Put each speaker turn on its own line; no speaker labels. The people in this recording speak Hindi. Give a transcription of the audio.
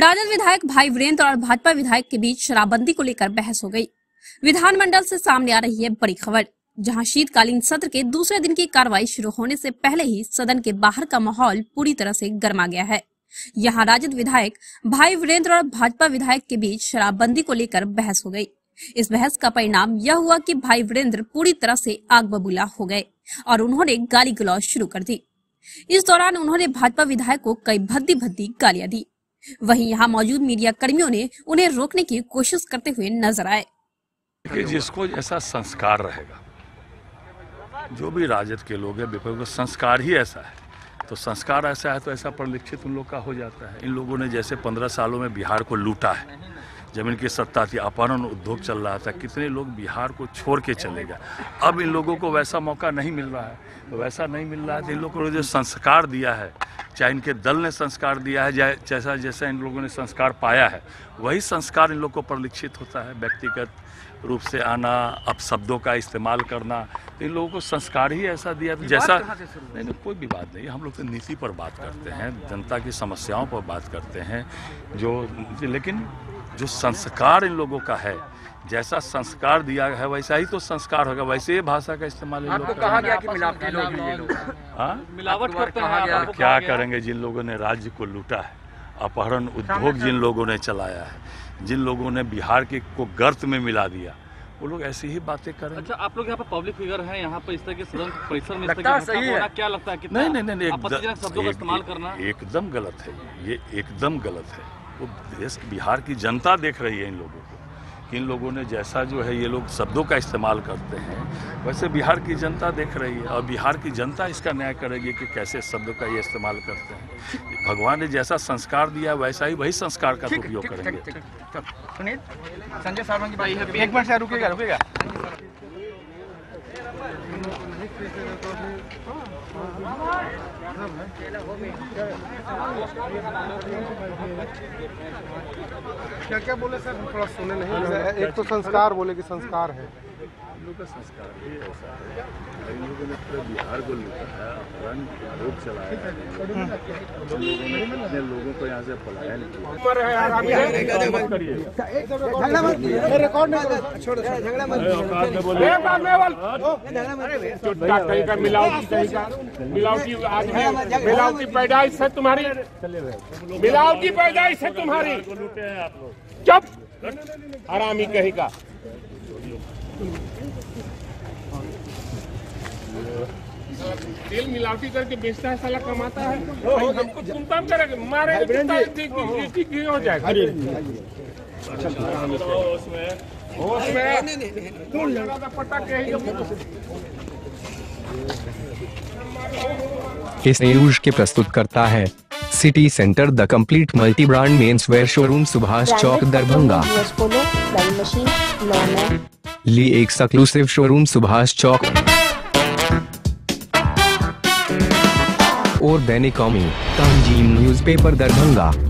राजद विधायक भाई वीरेंद्र और भाजपा विधायक के बीच शराबबंदी को लेकर बहस हो गई। विधानमंडल से सामने आ रही है बड़ी खबर, जहाँ शीतकालीन सत्र के दूसरे दिन की कार्रवाई शुरू होने से पहले ही सदन के बाहर का माहौल पूरी तरह से गर्मा गया है। यहाँ राजद विधायक भाई वीरेंद्र और भाजपा विधायक के बीच शराबबंदी को लेकर बहस हो गई। इस बहस का परिणाम यह हुआ कि भाई वीरेंद्र पूरी तरह से आग बबूला हो गए और उन्होंने गाली गलौज शुरू कर दी। इस दौरान उन्होंने भाजपा विधायक को कई भद्दी भद्दी गालियाँ दी। वहीं यहाँ मौजूद मीडिया कर्मियों ने उन्हें रोकने की कोशिश करते हुए नज़र आए।
कि जिसको जैसा संस्कार रहेगा, जो भी राजद के लोग हैं, विपक्ष का संस्कार ही ऐसा है। तो संस्कार ऐसा है तो ऐसा परिलक्षित उन लोग का हो जाता है। इन लोगों ने जैसे पंद्रह सालों में बिहार को लूटा है ज़मीन की सत्ता थी अपहरण उद्योग चल रहा था। कितने लोग बिहार को छोड़ के चले गए। अब इन लोगों को वैसा मौका नहीं मिल रहा है। तो वैसा नहीं मिल रहा है तो इन लोगों को जो संस्कार दिया है चाहे इनके दल ने संस्कार दिया है जैसा जैसा इन लोगों ने संस्कार पाया है वही संस्कार इन लोग को परिलक्षित होता है। व्यक्तिगत रूप से आना अपशब्दों का इस्तेमाल करना तो इन लोगों को संस्कार ही ऐसा दिया तो जैसा नहीं नहीं कोई भी बात नहीं। हम लोग तो नीति पर बात करते हैं जनता की समस्याओं पर बात करते हैं जो लेकिन जो संस्कार इन लोगों का है जैसा संस्कार दिया है वैसा ही तो संस्कार होगा वैसे ही भाषा का इस्तेमाल
आपको कहा गया कि मिलावटी लोग ये लोग?
हाँ?
मिलावट करते हैं
क्या करेंगे जिन लोगों ने राज्य को लूटा है? अपहरण उद्योग जिन लोगों ने चलाया है जिन लोगों ने बिहार के को गर्त में मिला दिया वो लोग ऐसी ही बातें कर करें
अच्छा आप लोग यहाँ पर पब्लिक फिगर हैं यहाँ पर इस तरह के सदन परिसर में इस तरह सही है। क्या लगता है कितना
नहीं नहीं नहीं
आपत्तिजनक शब्दों का इस्तेमाल करना?
एकदम गलत है ये एकदम गलत है। वो देश बिहार की जनता देख रही है इन लोगों को कि इन लोगों ने जैसा जो है ये लोग शब्दों का इस्तेमाल करते हैं वैसे बिहार की जनता देख रही है और बिहार की जनता इसका न्याय करेगी कि कैसे शब्दों का ये इस्तेमाल करते हैं। भगवान ने जैसा संस्कार दिया वैसा ही वही संस्कार का उपयोग करेंगे।
संजय सावंत एक मिनट से रुकेगा रुकेगा
क्या क्या बोले सर? थोड़ा सुने नहीं। एक तो संस्कार बोले कि संस्कार है।
लोग का संस्कार ही ऐसा है। इन लोगों ने पूरे बिहार को लूटा है अपहरण रोग चलाया है। लोगों ने कितने लोगों को यहाँ से पलायन
किया मिलावटी मिलावटी पैदाइश है तुम्हारी। मिलावटी पैदाइश है तुम्हारी। चुप। हरामी कहेगा। तेल मिलावटी करके बेचता है साला कमाता है। हमको कम करेंगे मारे हो जाएगा।
इस न्यूज़ के प्रस्तुत करता है city centre the complete multi brand men's wear showroom Subhash Chowk Darbhanga. ली एक सक्लूसिव शोरूम सुभाष चौक। और दैनिक कौमी। तंजीम न्यूज़पेपर दरभंगा।